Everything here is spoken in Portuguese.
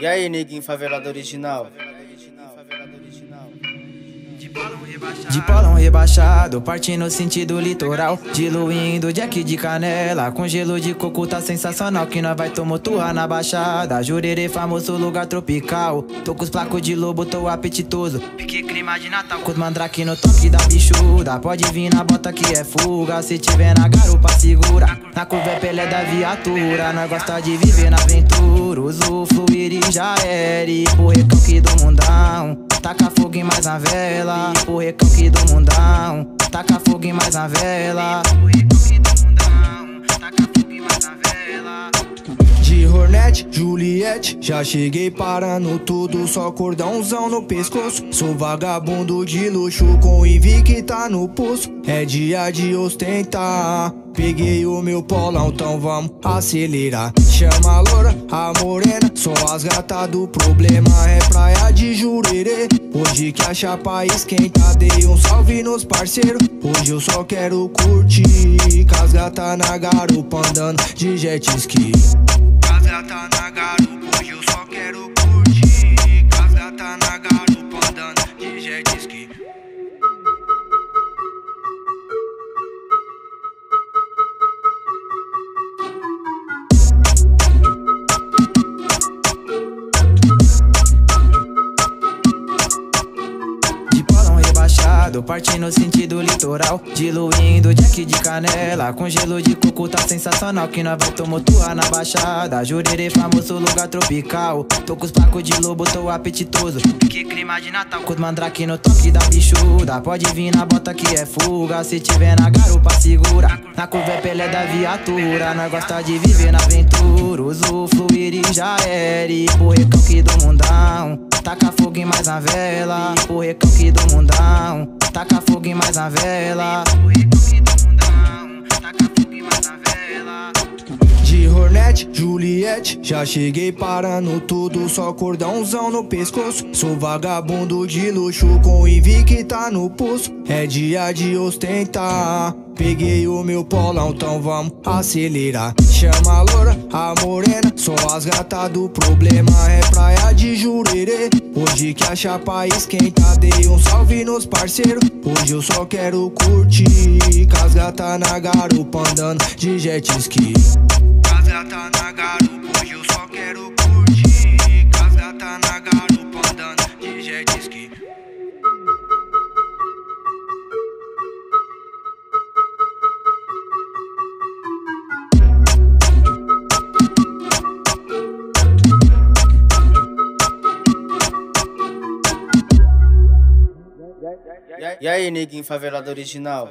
E aí, neguinho favelado original? De polão rebaixado, partindo sentido litoral. Diluindo jack de canela Com gelo de coco tá sensacional. Que nós vai tumultuar na baixada. Jurerê famoso lugar tropical. Tô com os placos de lobo, tô apetitoso. Pique clima de Natal. Com os mandrake no toque da bichuda. Pode vir na bota que é fuga. Se tiver na garupa segura. Na curva é pelé da viatura. Nós gosta de viver na aventura era E pro recalque do mundão. Taca fogo em mais na vela. O recalque do mundão. Taca fogo em mais na vela Hornet, Juliette, já cheguei parando tudo, só cordãozão no pescoço. Sou vagabundo de luxo com Invicta no pulso. É dia de ostentar. Peguei o meu polão, então vamos acelerar. Chama a loura, a morena, só as gatas do problema é praia de jurerê. Hoje que a chapa esquenta, dei um salve nos parceiros. Hoje eu só quero curtir, com as gatas na garupa andando de jet ski. Com as gatas na garupa, hoje eu só quero curtir, com as gatas na garupa rebaixado, partindo sentido litoral. Diluindo jack de canela. Com gelo de coco tá sensacional. Que nós vai tumultuar na baixada. Jurerê famoso lugar tropical. Tô com os placos de lobo, tô apetitoso. Que clima de Natal. Com os mandrake no toque da bichuda. Pode vir na bota que é fuga. Se tiver na garupa segura. Na curva é da viatura. Nós gosta de viver na aventura. Usufruir e já era. E pro recalque do mundão. Taca fogo em mais na vela. O recalque do mundão Taca fogo em mais na vela Hornet, Juliette, já cheguei parando tudo, só cordãozão no pescoço. Sou vagabundo de luxo com Invicta no pulso. É dia de ostentar. Peguei o meu polão, então vamos acelerar. Chama a loura, a morena, só as gatas do problema é praia de jurerê. Hoje que a chapa esquenta, dei um salve nos parceiros. Hoje eu só quero curtir, com as gatas na garupa andando de jet ski. Gatas na garupa, hoje eu só quero curtir. Com as gatas na garupa andando de jet ski. E aí, neguinho favelado original?